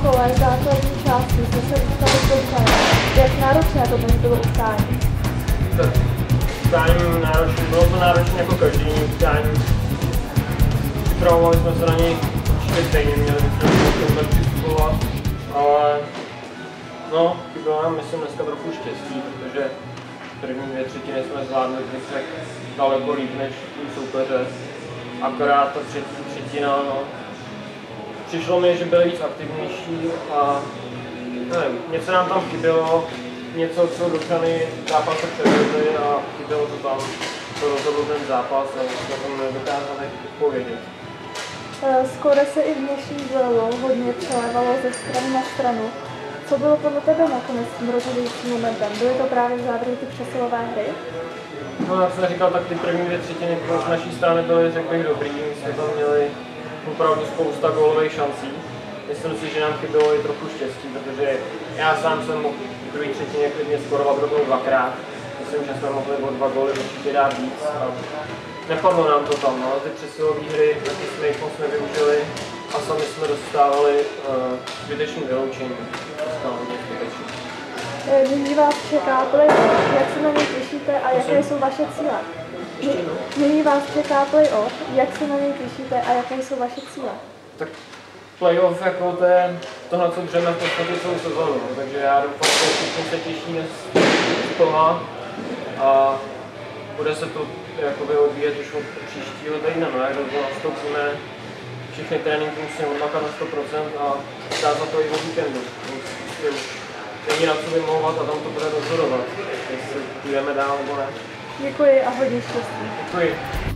škole základní části jsme se dostali do čele. Jak náročné to pro bylo utkání? Tak utkání náročné, bylo to náročné jako každý jiný utkání. Připravovali jsme se na něj určitě stejně, měli bychom tak přizpůsobovat, ale no, bylo nám myslím dneska trochu štěstí, protože první dvě třetiny jsme zvládli tak daleko líp než soupeře. Akorát ta třetí třetina, no, přišlo mi, že byli víc aktivnější a nevím, něco nám tam chybělo, něco, co Dušany zápase předvedli a chybělo to tam, to rozhodl ten zápas a jsme to nedokázali odpovědět. Eh, Skoro se i v dnešní duelu hodně přelévalo ze strany na stranu. Co bylo podle tebe nakonec tím rozhodujícím momentem? Byly to právě závěry ty přesilové hry? No, jak jsem říkal, tak ty první dvě třetiny z naší strany byly, řekl bych, dobrý. My jsme tam měli opravdu spousta gólových šancí. Myslím si, že nám chybělo i trochu štěstí, protože já sám jsem mohl v druhé třetině klidně skorovat rovnou dvakrát. Myslím, že jsme mohli o dva góly určitě dát víc. A nepadlo nám to tam, no. Ty přesilové hry, taky jsme jich moc nevyužili a sami jsme dostávali uh, zbytečný vyloučení. Zbytečný. Eh, Nyní vás čeká. Jak se na něj těšíte a jaké jsou vaše cíle? Ještě jednou. Nyní vás čeká playoff. Jak se na něj těšíte a jaké jsou vaše cíle? tak playoff jako to je to, na co dřeme v podstatě celou sezonu, no. takže já doufám, že všichni se těší z toho a bude se to jakoby odvíjet už od příštího týdne, no, jak do nastoupíme, všechny tréninky musíme odmakat na 100% a dát za to i o víkendu. Není na co vymlouvat a tam to bude rozhodovat, jestli půjdeme dál nebo ne. Děkuji a hodně štěstí. Děkuji.